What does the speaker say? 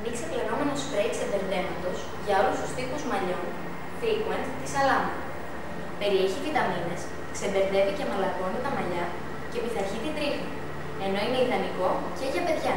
μη ξεπλανόμενο σπρέι ξεμπερδέματο για όλους τους τύπους μαλλιών frequent της σαλάμα. Περιέχει βιταμίνες, ξεμπερδεύει και μαλακώνει τα μαλλιά και πειθαρχεί την τρίχα, ενώ είναι ιδανικό και για παιδιά.